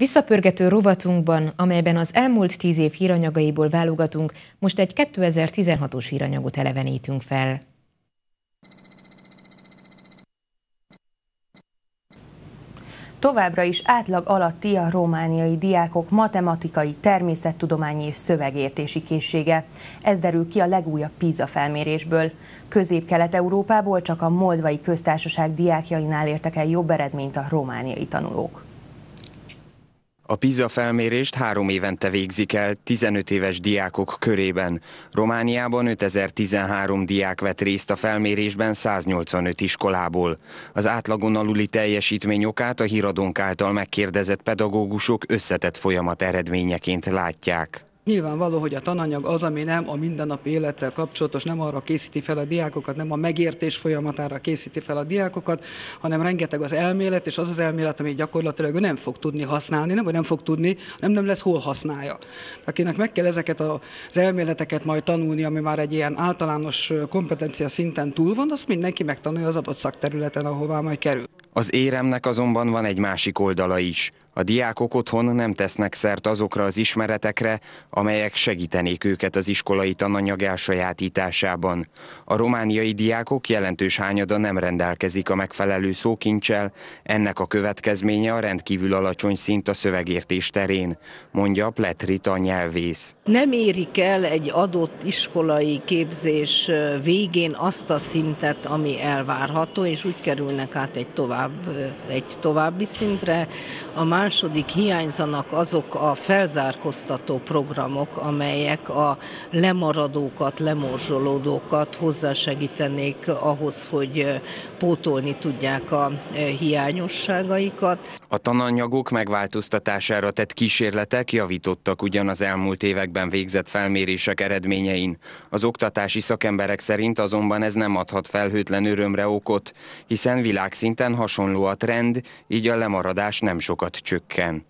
Visszapörgető rovatunkban, amelyben az elmúlt tíz év híranyagaiból válogatunk, most egy 2016-os híranyagot elevenítünk fel. Továbbra is átlag alatti a romániai diákok matematikai, természettudományi és szövegértési készsége. Ez derül ki a legújabb PISA felmérésből. Közép-Kelet-Európából csak a Moldvai Köztársaság diákjainál értek el jobb eredményt a romániai tanulók. A PISA felmérést három évente végzik el 15 éves diákok körében. Romániában 5013 diák vett részt a felmérésben 185 iskolából. Az átlagon aluli teljesítmény okát a híradónk által megkérdezett pedagógusok összetett folyamat eredményeként látják. Nyilvánvaló, hogy a tananyag az, ami nem a mindennapi élettel kapcsolatos, nem arra készíti fel a diákokat, nem a megértés folyamatára készíti fel a diákokat, hanem rengeteg az elmélet, és az az elmélet, ami gyakorlatilag ő nem fog tudni használni, nem, vagy nem fog tudni, nem, nem lesz hol használja. Akinek meg kell ezeket az elméleteket majd tanulni, ami már egy ilyen általános kompetencia szinten túl van, azt mindenki megtanulja az adott szakterületen, ahová majd kerül. Az éremnek azonban van egy másik oldala is. A diákok otthon nem tesznek szert azokra az ismeretekre, amelyek segítenék őket az iskolai tananyag elsajátításában. A romániai diákok jelentős hányada nem rendelkezik a megfelelő szókincsel, ennek a következménye a rendkívül alacsony szint a szövegértés terén, mondja Pletrita nyelvész. Nem érik el egy adott iskolai képzés végén azt a szintet, ami elvárható, és úgy kerülnek át egy, tovább, egy további szintre. A második hiányzanak azok a felzárkoztató programok, amelyek a lemaradókat, lemorzsolódókat hozzásegítenék ahhoz, hogy pótolni tudják a hiányosságaikat. A tananyagok megváltoztatására tett kísérletek javítottak ugyan az elmúlt években végzett felmérések eredményein. Az oktatási szakemberek szerint azonban ez nem adhat felhőtlen örömre okot, hiszen világszinten hasonló a trend, így a lemaradás nem sokat csökken.